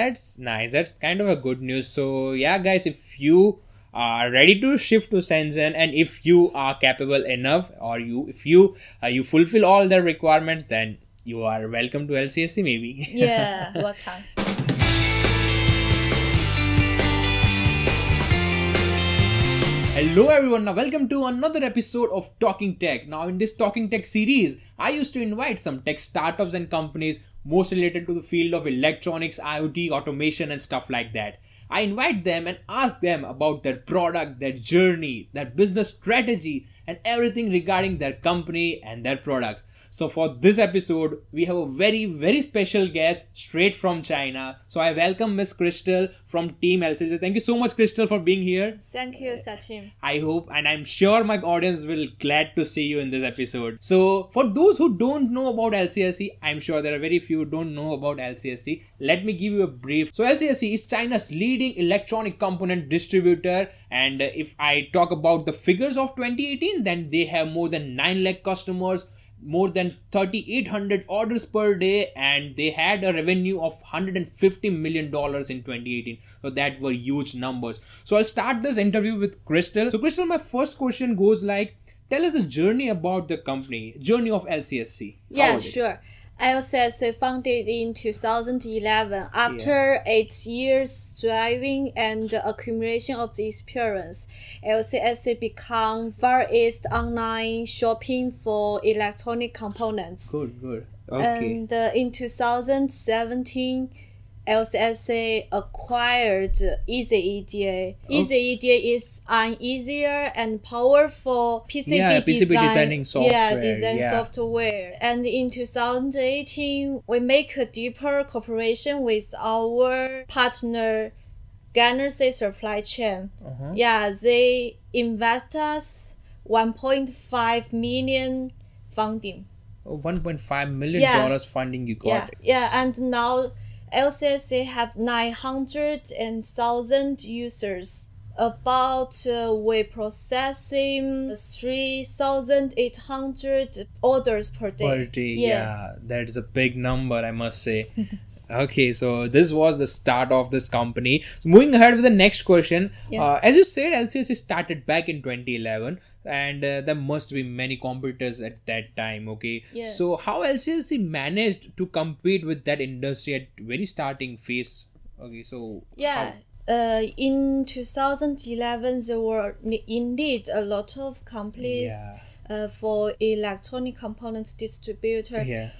That's nice. That's kind of a good news. So yeah, guys, if you are ready to shift to Shenzhen and if you are capable enough or you if you uh, you fulfill all the requirements, then you are welcome to LCSC maybe. Yeah, welcome. Hello everyone, now welcome to another episode of Talking Tech. Now in this Talking Tech series, I used to invite some tech startups and companies most related to the field of electronics, IoT, automation and stuff like that. I invite them and ask them about their product, their journey, their business strategy and everything regarding their company and their products. So for this episode, we have a very, very special guest straight from China. So I welcome Miss Crystal from Team LCSC. Thank you so much, Crystal, for being here. Thank you, Sachin. I hope and I'm sure my audience will glad to see you in this episode. So for those who don't know about LCSC, I'm sure there are very few who don't know about LCSC. Let me give you a brief. So LCSC is China's leading electronic component distributor and if I talk about the figures of 2018, then they have more than 9 lakh customers more than 3800 orders per day and they had a revenue of 150 million dollars in 2018 so that were huge numbers. So i'll start this interview with crystal. So crystal my first question goes like tell us the journey about the company journey of lcsc yeah sure LCSC founded in 2011 after yeah. eight years driving and accumulation of the experience. LCSC becomes Far East online shopping for electronic components. Good, good. Okay. And uh, in 2017, LCSC acquired EasyEDA. Oh. EasyEDA is an easier and powerful PCB, yeah, PCB design, designing software. Yeah, design yeah. software. And in 2018, we make a deeper cooperation with our partner, Galaxy Supply Chain. Uh-huh. Yeah, they invest us 1.5 million funding. Oh, 1.5 million dollars yeah. funding you got. Yeah, yeah, and now LCSC have 900 and 1000 users. About uh, we processing 3,800 orders per day. Per day, yeah. yeah. That is a big number, I must say. okay so this was the start of this company so moving ahead with the next question yeah. uh, as you said lcsc started back in 2011 and uh, there must be many competitors at that time okay yeah. so how lcsc managed to compete with that industry at very starting phase okay so yeah uh, in 2011 there were indeed a lot of companies yeah. uh, for electronic components distributor yeah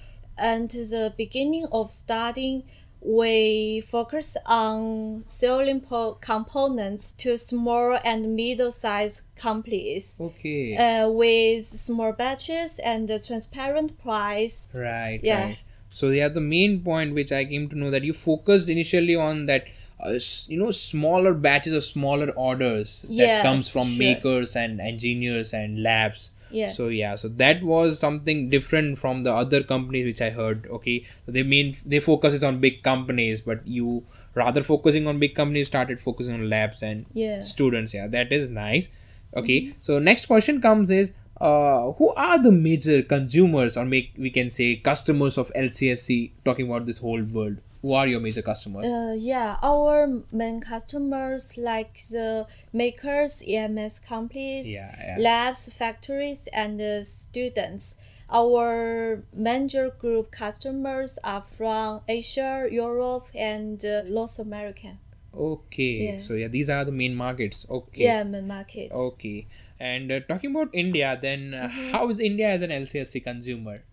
and the beginning of studying we focus on selling components to small and middle-sized companies. Okay. Uh, with small batches and a transparent price. Right. Yeah. Right. So yeah, the main point which I came to know that you focused initially on that. Uh, you know smaller batches of smaller orders that yes, comes from sure. makers and engineers and labs yeah. So yeah so that was something different from the other companies which i heard okay? So they mean they focuses on big companies but you rather focusing on big companies started focusing on labs and yeah. students. Yeah that is nice okay? Mm-hmm. so next question comes is uh, who are the major consumers or make we can say customers of lcsc talking about this whole world who are your major customers? Uh, yeah, our main customers like the makers, EMS companies, yeah, yeah. labs, factories, and uh, students. Our major group customers are from Asia, Europe, and uh, North America. Okay, yeah. so yeah, these are the main markets. Okay. Yeah, main markets. Okay, and uh, talking about India, then uh, mm-hmm. how is India as an LCSC consumer?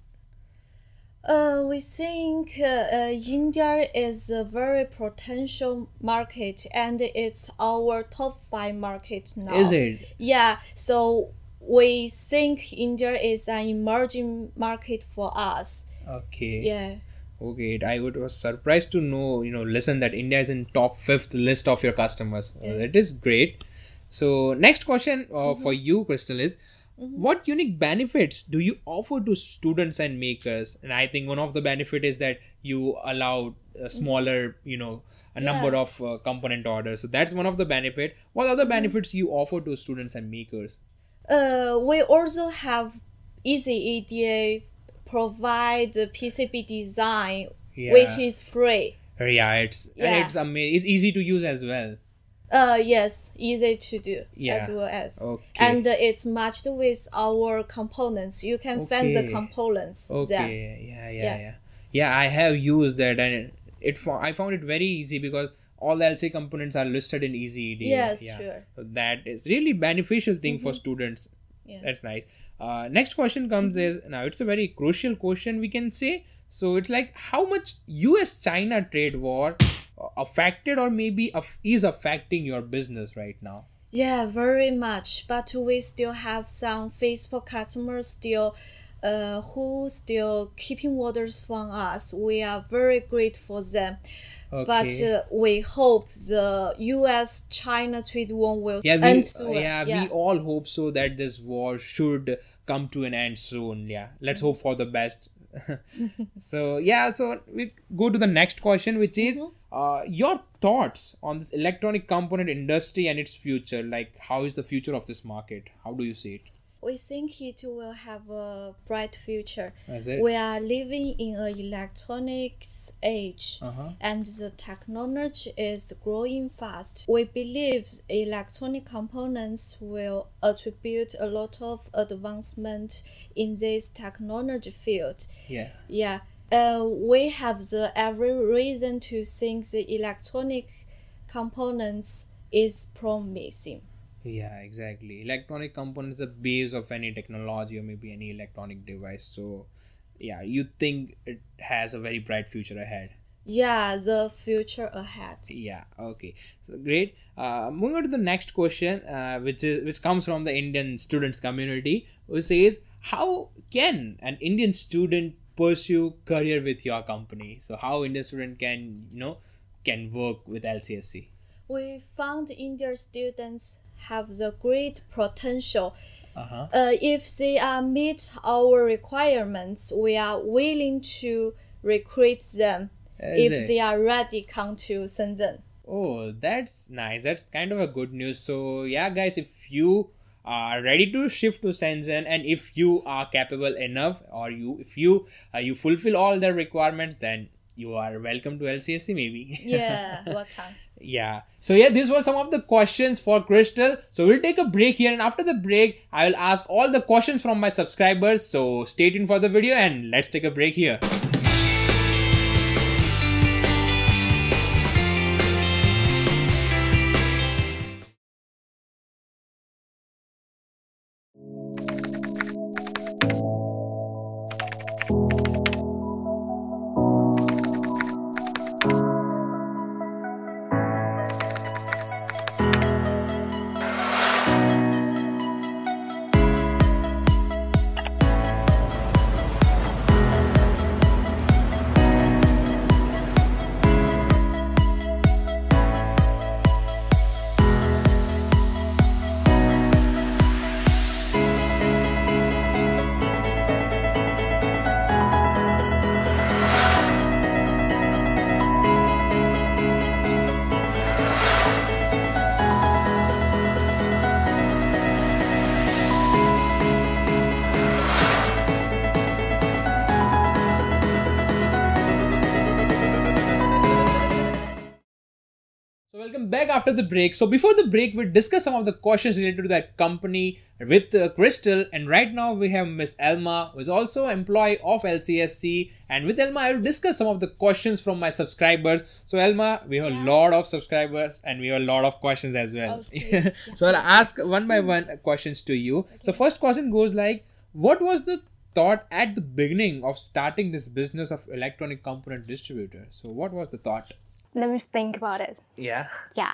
Uh, we think uh, uh, India is a very potential market and it's our top five market now. Is it? Yeah. So we think India is an emerging market for us. Okay. Yeah. Okay, I would, was surprised to know, you know, listen that India is in top fifth list of your customers. Yeah. Uh, that is great. So next question uh, mm-hmm. for you, Crystal, is Mm-hmm. What unique benefits do you offer to students and makers? And I think one of the benefit is that you allow a mm-hmm. smaller, you know, a yeah. number of uh, component orders. So that's one of the benefit. What other mm-hmm. benefits you offer to students and makers? Uh, we also have EasyEDA provide the PCB design, yeah. which is free. Yeah, it's Yeah. it's amazing. It's easy to use as well. Uh, yes, easy to do Yeah. as well as. Okay. And uh, it's matched with our components. You can find the components Okay. there. Yeah, yeah, Yeah. yeah. Yeah, I have used that and it, it I found it very easy because all the LC components are listed in Easy ED. Yes, yeah. sure. So that is really beneficial thing for students. Yeah. That's nice. Uh, next question comes is now it's a very crucial question we can say. So it's like how much U.S. China trade war affected or maybe is affecting your business right now. Yeah, very much. But we still have some Facebook customers still uh, who still keeping orders from us. We are very grateful for them. Okay. But uh, we hope the U.S. China trade war will yeah, we, end soon. yeah, we all hope so that this war should come to an end soon. Yeah, let's hope for the best. so yeah, so we go to the next question, which is uh, your thoughts on this electronic component industry and its future. Like, how is the future of this market? How do you see it? we think it will have a bright future. We are living in an electronics age. Uh-huh. and the technology is growing fast. We believe electronic components will attribute a lot of advancement in this technology field. Yeah. Yeah, uh, we have the every reason to think the electronic components is promising. Yeah, exactly. Electronic components are the base of any technology or maybe any electronic device. So, yeah, you think it has a very bright future ahead. Yeah, the future ahead. yeah okay so great uh, moving on to the next question uh, which is which comes from the indian students community who says how can an indian student pursue career with your company so how indian student can you know can work with lcsc We found Indian students have the great potential uh-huh uh, if they are meet our requirements, we are willing to recruit them. Is if it? they are ready, come to Shenzhen. Oh, that's nice. That's kind of a good news. So, yeah, guys, if you are ready to shift to Shenzhen and if you are capable enough or you if you uh, you fulfill all the requirements, then you are welcome to LCSC maybe. Yeah, welcome. yeah. So yeah, these were some of the questions for Crystal. So we'll take a break here and after the break, I will ask all the questions from my subscribers. So stay tuned for the video and let's take a break here. Welcome back after the break. So before the break, we discussed some of the questions related to that company with uh, Crystal, and right now we have Miss Elma, who is also employee of LCSC, and with Elma, I will discuss some of the questions from my subscribers. So Elma, we have a lot of subscribers, and we have a lot of questions as well. Okay. so I'll ask one by one questions to you. So first question goes like, what was the thought at the beginning of starting this business of electronic component distributor? So what was the thought? Let me think about it. Yeah. Yeah.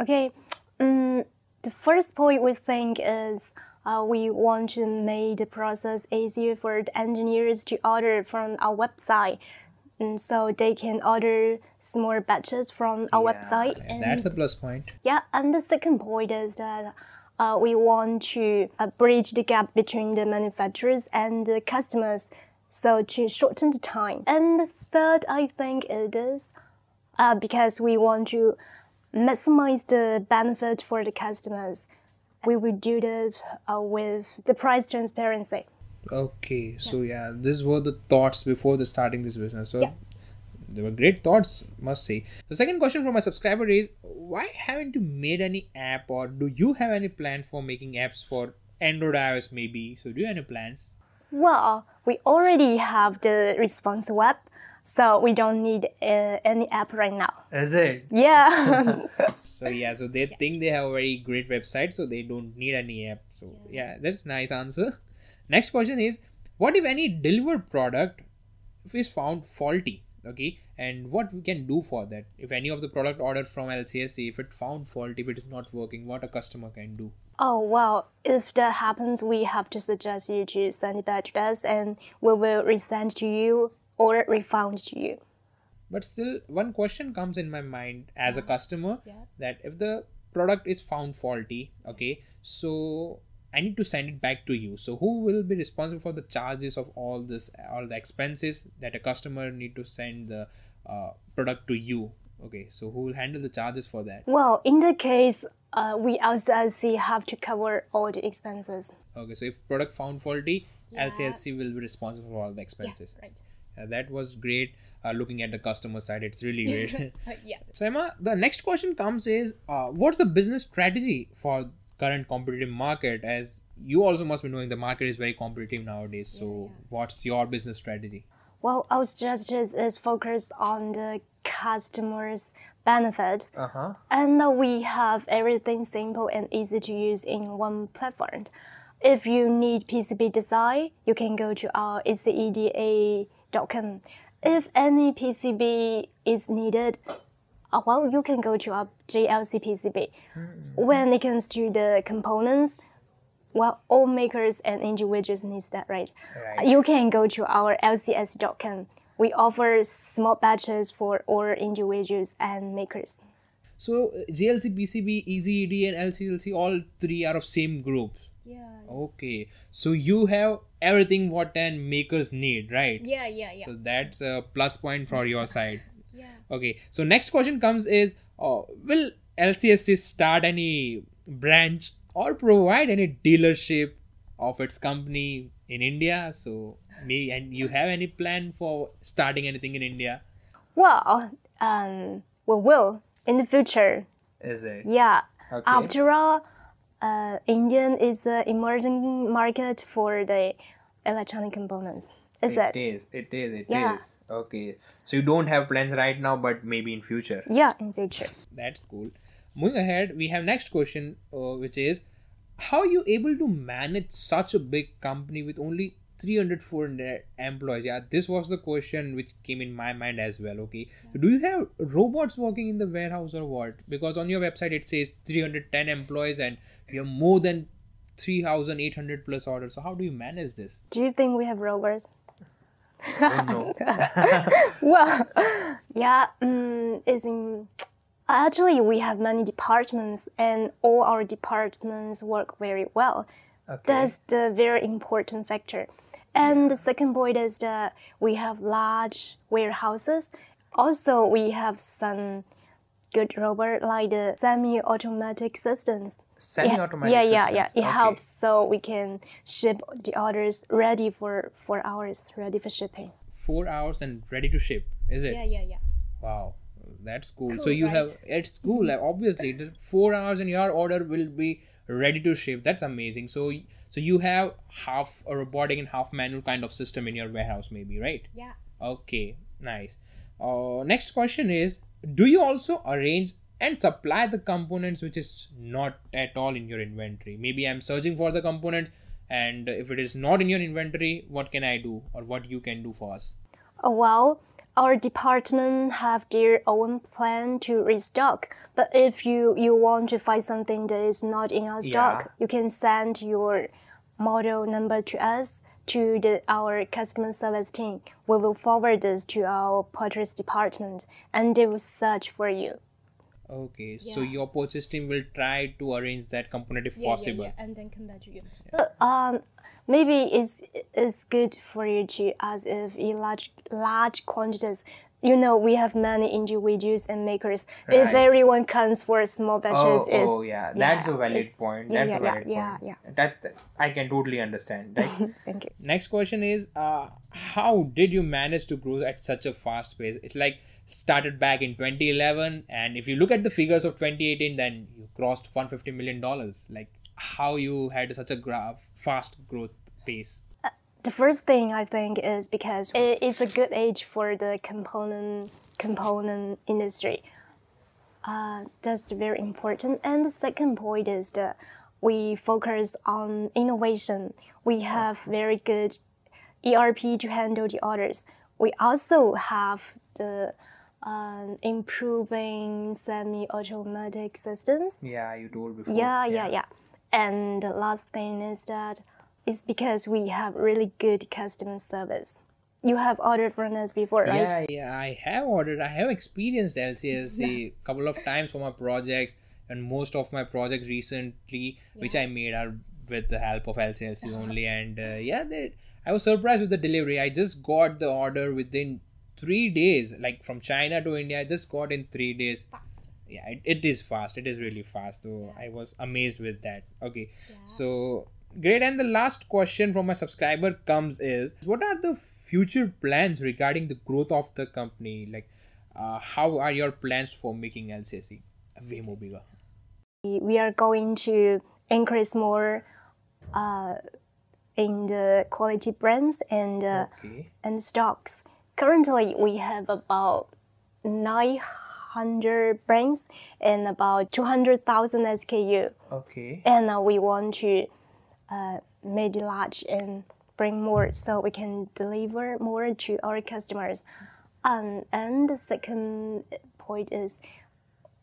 Okay. Um, the first point we think is uh, we want to make the process easier for the engineers to order from our website. And so they can order small batches from our website. And that's a plus point. yeah, and the second point is that uh, we want to uh, bridge the gap between the manufacturers and the customers, so to shorten the time. And the third, I think it is uh, because we want to maximize the benefit for the customers. We will do this uh, with the price transparency. Okay, so yeah, these were the thoughts before the starting this business. So Yeah. they were great thoughts, must say. The second question from my subscriber is why haven't you made any app or do you have any plan for making apps for Android iOS maybe? So do you have any plans? Well, we already have the response web, so we don't need uh, any app right now. Is it? Yeah. so yeah, so they think they have a very great website, so they don't need any app. So yeah, that's nice answer. Next question is, what if any delivered product is found faulty? Okay, and what we can do for that? If any of the product ordered from LCSC, if it found fault, if it is not working, what a customer can do? Oh well, if that happens, we have to suggest you to send it back to us, and we will resend to you or refund to you. But still, one question comes in my mind as a customer Yeah. that if the product is found faulty, okay, so I need to send it back to you. So who will be responsible for the charges of all this, all the expenses that a customer need to send the uh, product to you? Okay, so who will handle the charges for that? Well, in the case, uh, we LCSC have to cover all the expenses. Okay, so if product found faulty, Yeah. LCSC will be responsible for all the expenses. right. Uh, that was great. Uh, looking at the customer side, it's really great. Uh, yeah. So Emma, the next question comes is, uh, what's the business strategy for current competitive market? As you also must be knowing, the market is very competitive nowadays. So, yeah. what's your business strategy? Well, our strategy is focused on the customers' benefits, Uh huh. and we have everything simple and easy to use in one platform. If you need PCB design, you can go to our easyeda.com. If any PCB is needed, uh, well, you can go to our JLC PCB. When it comes to the components, well, all makers and individuals needs that, right? Right. You can go to our lcsc.com. We offer small batches for all individuals and makers. So JLC, PCB, EasyEDA, and LCSC, all three are of same groups. Yeah. Okay, so you have everything what an makers need, right? Yeah. Yeah. Yeah. So that's a plus point for your side. yeah. Okay, so next question comes is uh, Will LCSC start any branch or provide any dealership of its company in India? So, me and you have any plan for starting anything in India? Well, um, we will in the future. Is it? Yeah. Okay. After all, uh, Indian is an emerging market for the electronic components. Is it? is. It is. It is. Yeah. Okay. So you don't have plans right now, but maybe in future. Yeah, in future. That's cool. Moving ahead, we have next question, uh, which is how are you able to manage such a big company with only 300 400 employees? Yeah this was the question which came in my mind as well okay? So do you have robots working in the warehouse or what? Because on your website it says 310 employees and you have more than 3800 plus orders. So how do you manage this? Do you think we have robots? oh no Well, yeah, um, it's in. Actually, we have many departments, and all our departments work very well. okay That's the very important factor. And the second point is that we have large warehouses. Also, we have some good robot like the semi-automatic systems. semi-automatic yeah, yeah, system. yeah. It Okay. helps so we can ship the orders ready for four hours, ready for shipping. four hours and ready to ship is it Yeah. Yeah. Yeah. Wow, that's cool. so you right? have at school Obviously, the four hours and your order will be ready to ship. That's amazing. So so you have half a robotic and half manual kind of system in your warehouse, maybe, right? Yeah. Okay, nice. Uh, next question is: Do you also arrange and supply the components which is not at all in your inventory? Maybe I'm searching for the components, and if it is not in your inventory, what can I do, or what you can do for us? Uh, well, our department have their own plan to restock. But if you, you want to find something that is not in our stock, Yeah. you can send your model number to us to the our customer service team. We will forward this to our purchase department and they will search for you. Okay, so your purchase team will try to arrange that component if Yeah, possible. yeah, yeah, and then come back to you. Um, maybe it's it's good for you to as if in large large quantities. you know we have many individuals and makers. If everyone comes for small batches, Oh, is oh yeah, that's a valid it- point. That's yeah, a valid yeah, point. yeah, That's the, I can totally understand. Right? thank you. Next question is, uh, how did you manage to grow at such a fast pace? It's like started back in 2011, and if you look at the figures of 2018, then you crossed 150 million dollars. Like how you had such a gra- fast growth pace. The first thing I think is because it, it's a good age for the component component industry. Uh, that's very important. And the second point is that we focus on innovation. We have very good ERP to handle the orders. We also have the um, improving semi-automatic systems. Yeah, you told before. Yeah, yeah, yeah. And the last thing is that it's because we have really good customer service. You have ordered from us before, right? Yeah, yeah, I have ordered. I have experienced LCSC a couple of times for my projects, and most of my projects recently, which I made, are with the help of LCSC only. And uh, yeah, they, I was surprised with the delivery. I just got the order within three days, like from China to India. I just got in three days. Fast. Yeah, it, it is fast. It is really fast. So I was amazed with that. Okay, so great. And the last question from my subscriber comes is, what are the future plans regarding the growth of the company? Like, uh, how are your plans for making LCSC way more bigger? We are going to increase more uh, in the quality brands and uh, Okay. and stocks. Currently, we have about 900 brands and about 200,000 SKU. Okay. and uh, we want to uh, make it large and bring more so we can deliver more to our customers um, and the second point is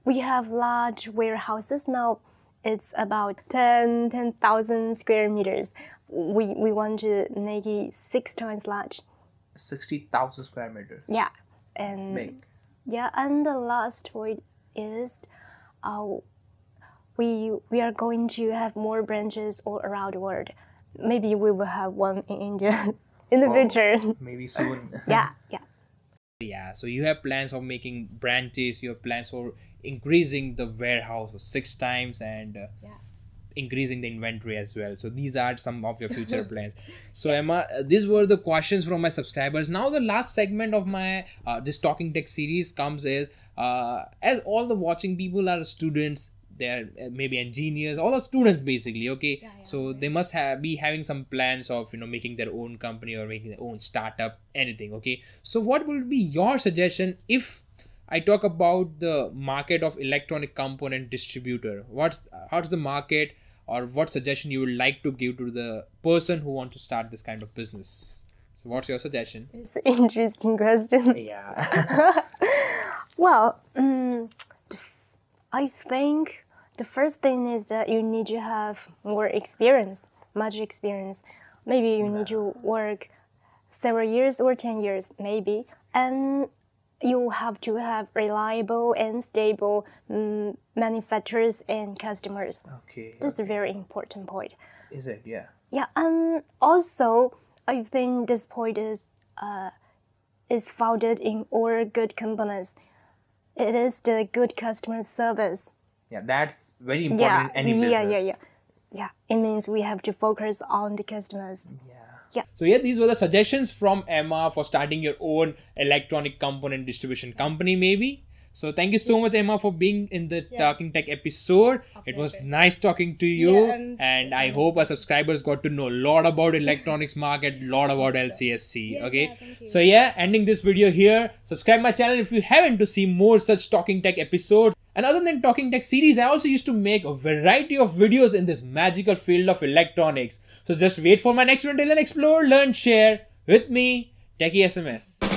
we have large warehouses now it's about 10 10,000 square meters we, we want to make it six times large Sixty thousand square meters. yeah and Big. yeah, and the last word is, uh, we we are going to have more branches all around the world. Maybe we will have one in India in the Oh. future. Maybe soon. yeah, yeah. Yeah, so you have plans of making branches, you have plans for increasing the warehouse six times and uh, Yeah. Increasing the inventory as well. So these are some of your future plans. So Emma, uh, these were the questions from my subscribers. Now the last segment of my uh, this talking tech series comes is uh, as all the watching people are students. They're uh, maybe engineers, all the students basically. Okay, Yeah, yeah, so they must have be having some plans of you know making their own company or making their own startup, anything. Okay, so what will be your suggestion if I talk about the market of electronic component distributor. What's how's the market, or what suggestion you would like to give to the person who want to start this kind of business? So, what's your suggestion? It's an interesting question. Yeah. Well, um, I think the first thing is that you need to have more experience, much experience. Maybe you need to work several years or 10 years, maybe. And you have to have reliable and stable um, manufacturers and customers. okay. That's a very important point. Is it? Yeah. Yeah, and also I think this point is uh, is founded in all good companies. It is the good customer service. Yeah, that's very important yeah, in any business. yeah, yeah, yeah, yeah. It means we have to focus on the customers. Yeah. Yeah. So yeah, these were the suggestions from Emma for starting your own electronic component distribution company, maybe. So thank you so much, Emma, for being in the Talking Tech episode. It was pleasure. nice talking to you, Yeah, and, and- I hope our subscribers got to know a lot about electronics market, a lot about LCSC. Yeah, okay. yeah, so yeah, ending this video here. Subscribe my channel if you haven't to see more such Talking Tech episodes. And other than Talking Tech series, I also used to make a variety of videos in this magical field of electronics. So just wait for my next one till then explore, learn, share with me, Techie SMS.